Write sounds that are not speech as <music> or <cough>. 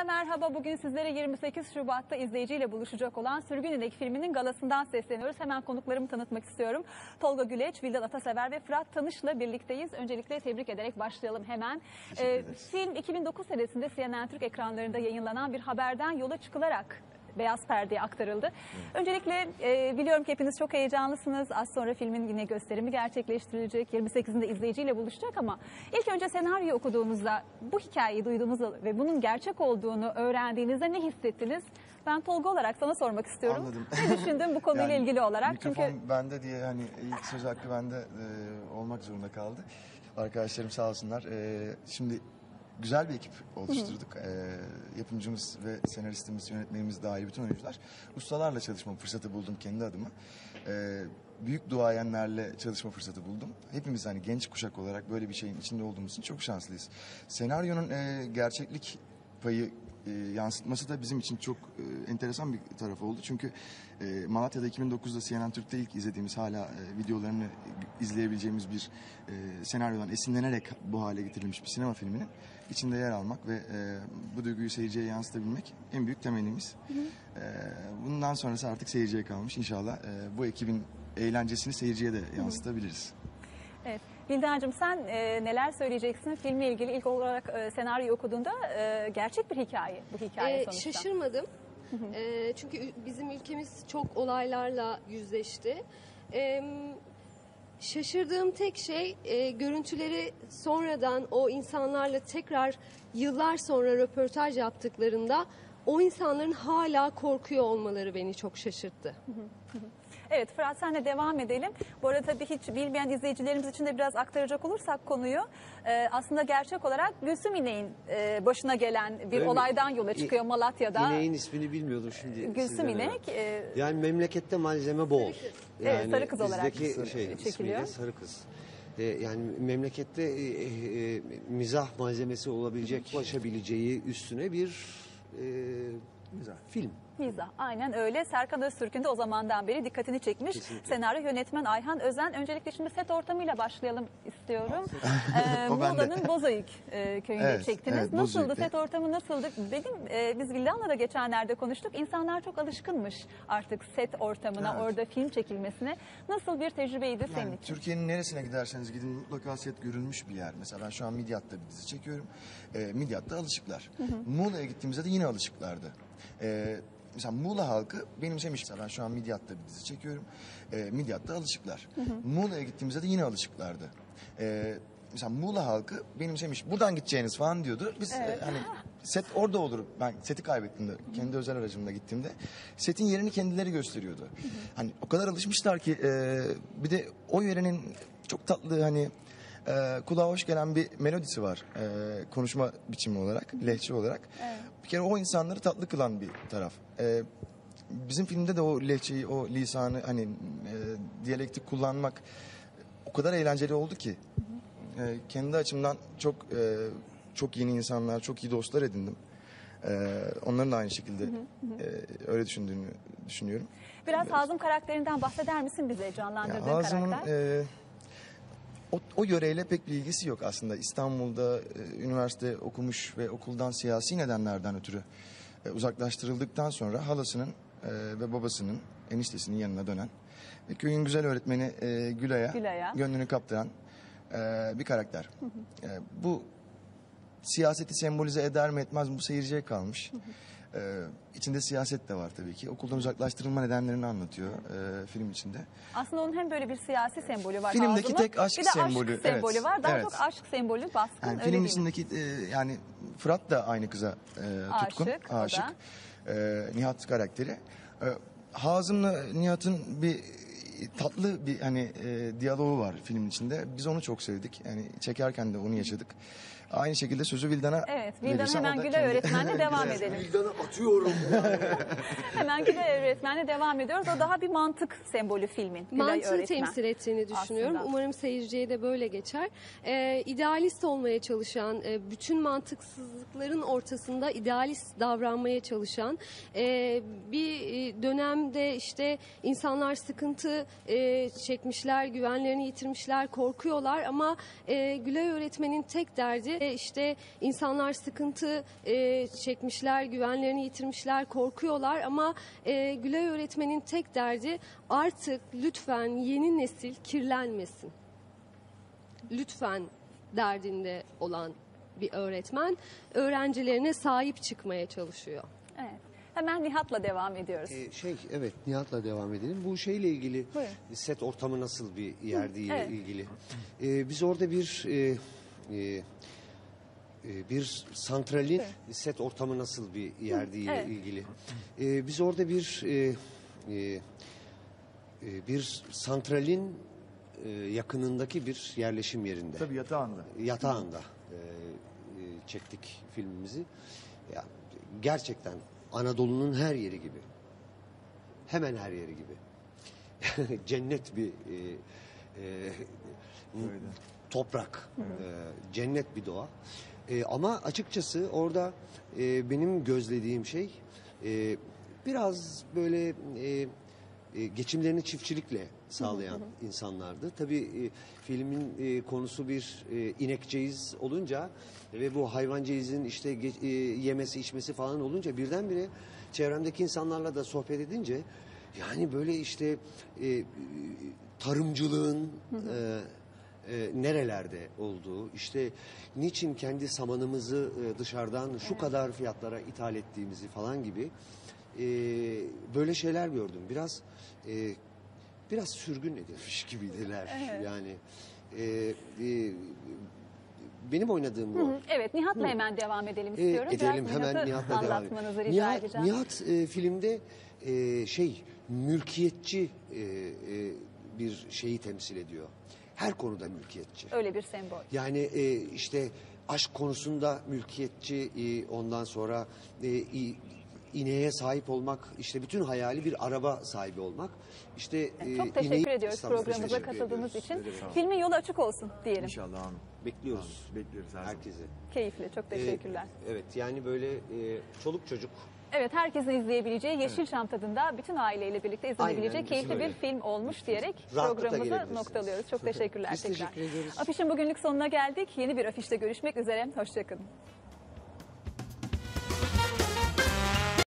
Herkese merhaba. Bugün sizlere 28 Şubat'ta izleyiciyle buluşacak olan Sürgün İnek filminin galasından sesleniyoruz. Hemen konuklarımı tanıtmak istiyorum. Tolga Güleç, Vildan Atasever ve Fırat Tanış'la birlikteyiz. Öncelikle tebrik ederek başlayalım hemen. Ee, film 2009 senesinde CNN Türk ekranlarında yayınlanan bir haberden yola çıkılarak beyaz perdeye aktarıldı. Öncelikle e, biliyorum ki hepiniz çok heyecanlısınız. Az sonra filmin yine gösterimi gerçekleştirilecek. 28'inde izleyiciyle buluşacak ama ilk önce senaryo okuduğunuzda bu hikayeyi duyduğunuzda ve bunun gerçek olduğunu öğrendiğinizde ne hissettiniz? Ben Tolga olarak sana sormak istiyorum. Anladım. Ne düşündün bu <laughs> konuyla Yani ilgili olarak? Mikrofon Çünkü bende diye hani ilk söz hakkı bende e, olmak zorunda kaldı. Arkadaşlarım sağ olsunlar. E, şimdi güzel bir ekip oluşturduk. E, yapımcımız ve senaristimiz, yönetmenimiz dahil bütün oyuncular. Ustalarla çalışma fırsatı buldum kendi adıma. E, büyük duayenlerle çalışma fırsatı buldum. Hepimiz hani genç kuşak olarak böyle bir şeyin içinde olduğumuz için çok şanslıyız. Senaryonun e, gerçeklik payı e, yansıtması da bizim için çok e, enteresan bir tarafı oldu. Çünkü e, Malatya'da 2009'da CNN Türk'te ilk izlediğimiz hala e, videolarını izleyebileceğimiz bir e, senaryodan esinlenerek bu hale getirilmiş bir sinema filminin içinde yer almak ve e, bu duyguyu seyirciye yansıtabilmek en büyük temennimiz. E, bundan sonrası artık seyirciye kalmış. İnşallah e, bu ekibin eğlencesini seyirciye de yansıtabiliriz. evet. Vildancığım sen e, neler söyleyeceksin? Filmle ilgili ilk olarak e, senaryo okuduğunda e, gerçek bir hikaye bu hikaye Ee, sonuçta. şaşırmadım. Ee, çünkü bizim ülkemiz çok olaylarla yüzleşti. Ee, şaşırdığım tek şey e, görüntüleri sonradan o insanlarla tekrar yıllar sonra röportaj yaptıklarında o insanların hala korkuyor olmaları beni çok şaşırttı. Evet Fırat senle devam edelim. Bu arada tabii hiç bilmeyen izleyicilerimiz için de biraz aktaracak olursak konuyu e, aslında gerçek olarak Gülsüm İnek'in e, başına gelen bir Öyle mi? olaydan yola çıkıyor Malatya'da. İneğin ismini bilmiyordum şimdi. Gülsüm sizden İnek öğrendim. e, Yani memlekette malzeme bol. Evet, sarı kız olarak bizdeki şey, çekiliyor. ismiyle sarı kız. Ee, yani memlekette e, e, mizah malzemesi olabilecek, ulaşabileceği üstüne bir e, film. Mizah. Aynen öyle. Serkan Öztürk'ün de o zamandan beri dikkatini çekmiş. Kesinlikle. Senaryo yönetmen Ayhan Özen. Öncelikle şimdi set ortamıyla başlayalım istiyorum. ee. <laughs> Muğla'nın Bozüyük e, köyünde Evet, çektiniz. evet, nasıldı? Set ortamı nasıldı? Benim e, biz Vildan'la da geçenlerde konuştuk. İnsanlar çok alışkınmış artık set ortamına, Evet. orada film çekilmesine. Nasıl bir tecrübeydi senin Yani için? Türkiye'nin neresine giderseniz gidin mutlaka set görülmüş bir yer. Mesela ben şu an Midyat'ta bir dizi çekiyorum. E, Midyat'ta alışıklar. Muğla'ya gittiğimizde de yine alışıklardı. E, mesela Muğla halkı benimsemiş. Mesela ben şu an Midyat'ta bir dizi çekiyorum. E, Midyat'ta alışıklar. Muğla'ya gittiğimizde de yine alışıklardı. E, mesela Muğla halkı benimsemiş. Buradan gideceğiniz falan diyordu. Biz e, hani set orada olur. Ben seti kaybettiğimde, kendi özel aracımla gittiğimde setin yerini kendileri gösteriyordu. Hani o kadar alışmışlar ki e, bir de o yörenin çok tatlı hani e, kulağa hoş gelen bir melodisi var. E, konuşma biçimi olarak, lehçe olarak. Bir kere o insanları tatlı kılan bir taraf. E, bizim filmde de o lehçeyi, o lisanı hani e, diyalektik kullanmak o kadar eğlenceli oldu ki. E, kendi açımdan çok e, çok yeni insanlar, çok iyi dostlar edindim. E, onların da aynı şekilde e, öyle düşündüğünü düşünüyorum. Biraz Hazım karakterinden bahseder misin bize canlandırdığın Hazım'ın karakter? e, o, o yöreyle pek bir ilgisi yok aslında. İstanbul'da e, üniversite okumuş ve okuldan siyasi nedenlerden ötürü e, uzaklaştırıldıktan sonra halasının e, ve babasının eniştesinin yanına dönen ve köyün güzel öğretmeni e, Gülay'a Gülay'a. gönlünü kaptıran e, bir karakter. E, bu siyaseti sembolize eder mi etmez mi bu seyirciye kalmış. Ee, içinde siyaset de var tabii ki. Okuldan uzaklaştırılma nedenlerini anlatıyor e, film içinde. Aslında onun hem böyle bir siyasi sembolü var. Filmdeki Hazım'ın, tek aşk bir de sembolü, aşk sembolü evet, var. Daha evet. çok aşk sembolü baskın. Yani film içindeki e, yani Fırat da aynı kıza e, tutkun, Aşık, aşık. E, Nihat karakteri. E, Hazım'la Nihat'ın bir tatlı bir hani e, diyaloğu var filmin içinde. Biz onu çok sevdik. Yani çekerken de onu yaşadık. Aynı şekilde sözü Vildan'a Evet, Vildan verirsem o hemen da Gülay kendi- öğretmenle <laughs> devam edelim. Vildan'ı atıyorum. <laughs> Hemen Gülay öğretmenle devam ediyoruz. O daha bir mantık sembolü filmin. Gülay Mantığı öğretmen. temsil ettiğini düşünüyorum. Aslında. Umarım seyirciye de böyle geçer. Ee, idealist olmaya çalışan, e, bütün mantıksızlıkların ortasında idealist davranmaya çalışan, e, bir e, dönemde işte insanlar sıkıntı e, çekmişler, güvenlerini yitirmişler, korkuyorlar ama e, Gülay öğretmenin tek derdi E, işte insanlar sıkıntı e, çekmişler, güvenlerini yitirmişler, korkuyorlar ama e, Gülay öğretmenin tek derdi artık lütfen yeni nesil kirlenmesin. Lütfen derdinde olan bir öğretmen öğrencilerine sahip çıkmaya çalışıyor. Evet. Hemen Nihat'la devam ediyoruz. Ee, şey evet Nihat'la devam edelim. Bu şeyle ilgili Buyurun. set ortamı nasıl bir yerdi ile evet. ilgili. Ee, biz orada bir e, e, e, bir santralin set ortamı nasıl bir yerdi ile evet. ilgili. Ee, biz orada bir e, e, e, bir santralin e, yakınındaki bir yerleşim yerinde Tabii yatağında. yatağında e, e, çektik filmimizi. Ya, gerçekten Anadolu'nun her yeri gibi. Hemen her yeri gibi. <laughs> cennet bir e, e, toprak, e, cennet bir doğa. E, ama açıkçası orada e, benim gözlediğim şey e, biraz böyle e, e, geçimlerini çiftçilikle sağlayan insanlardı. Tabii e, filmin e, konusu bir e, inekceğiz olunca ve bu hayvancağızın işte e, yemesi içmesi falan olunca birdenbire çevremdeki insanlarla da sohbet edince yani böyle işte e, e, tarımcılığın e, e, nerelerde olduğu, işte niçin kendi samanımızı e, dışarıdan şu kadar fiyatlara ithal ettiğimizi falan gibi e, böyle şeyler gördüm. Biraz e, biraz sürgün edilmiş <laughs> gibiydiler. Yani e, e, benim oynadığım Hı rol. hı, Evet Nihat'la hemen devam edelim E, istiyorum. edelim Biraz hemen Nihat'ı Nihat'la devam anlatmanızı edelim. rica Nihat, edeceğim. Nihat e, filmde e, şey mülkiyetçi e, e, bir şeyi temsil ediyor. Her konuda mülkiyetçi. Öyle bir sembol. Yani e, işte aşk konusunda mülkiyetçi, e, ondan sonra e, i- ineğe sahip olmak, işte bütün hayali bir araba sahibi olmak. İşte e, Çok teşekkür ineği- ediyoruz programımıza teşekkür katıldığınız ediyoruz. için. Filmin yolu açık olsun diyelim. İnşallah amin. Bekliyoruz Bekliyoruz her herkese. Keyifli. Çok E, teşekkürler. evet yani böyle e, çoluk çocuk Evet herkesin izleyebileceği Yeşilçam tadında bütün aileyle birlikte izlenebilecek Aynen, keyifli öyle. bir film olmuş diyerek Rahatlıkla programımızı gelebilirsiniz. noktalıyoruz. Çok teşekkürler Biz tekrar. teşekkür ediyoruz. Afişin bugünlük sonuna geldik. Yeni bir afişte görüşmek üzere. Hoşçakalın.